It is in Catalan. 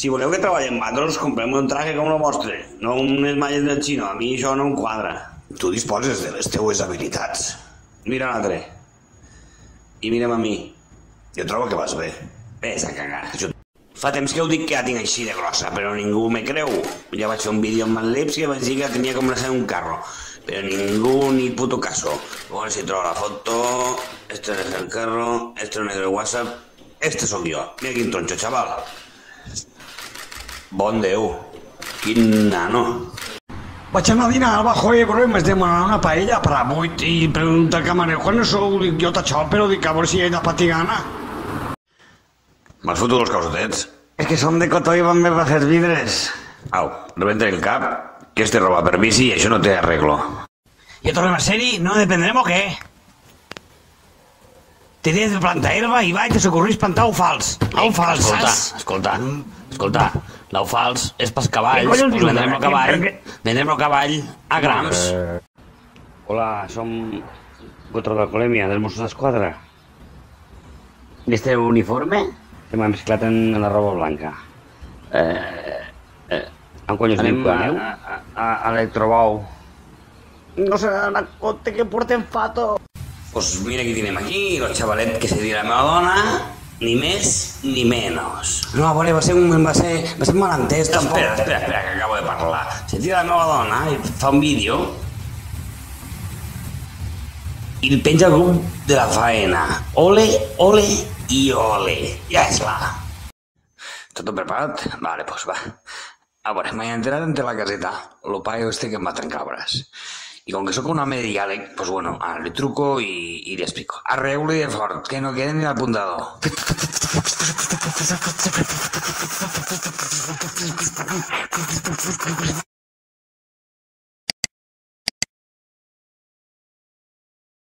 Si voleu que treballem matros, comprem un traje com el vostre, no unes malles del xino. A mi això no em quadra. Tu disposes de les teues habilitats. Mira l'altre. I mira'm a mi. Jo trobo que vas bé. Ves a cagar. Jo... Fa temps que ho dic que la tinc així de grossa, però ningú me creu. Ja vaig fer un vídeo amb Manlips que vaig dir que tenia com la ser un carro. Pero ningú ni puto caso. Ver si trobo la foto. Este es el carro. Este no es el WhatsApp. Este sóc jo. Mira quin tronxo, xaval. Bon Déu. Quin nano. Vaig anar a dinar al Bajo Ebro i m'has demanat una paella per a vuit i pregunta al camarero quan sou, dic jo t'això, però dic a veure si ella pati gana. M'has fotut els calçotets? És que som de cotó i van bé per fer vidres. Au, rebenta el cap, que este roba per bici i això no té arreglo. ¿Ya tornem a seri? ¿No dependrem o què? Te de plantar herba i vaig, te socorrís plantar un fals. Un fals, Escolta, saps? escolta, escolta, l'au fals és pels cavalls, dius, vendrem el cavall, vendrem el cavall a grams. Hola, som contra l'alcoholèmia dels Mossos d'Esquadra. Este uniforme? Que m'ha mesclat en la roba blanca. Eh, eh, On cony us diu que a, aneu? a, a, a l'Electrobou. No se n'ha compte que portem fato. Pues mira qui tenim aquí, el xavalet que se dirà dona, ni més ni menys. No, a veure, va ser un, va ser, va ser un malentès, tampoc. Espera, espera, espera, que acabo de parlar. Se tira la meva dona i fa un vídeo i el penja al grup de la faena. Ole, ole i ole. Ja és la. ¿Todo preparat? Vale, pues va. A veure, m'he enterat entre la caseta, lo paio este que em va trencar braç. I com que sóc un home de diàleg, pues bueno, ara li truco i, i li explico. Arreu-li de fort, que no quede ni l'apuntador.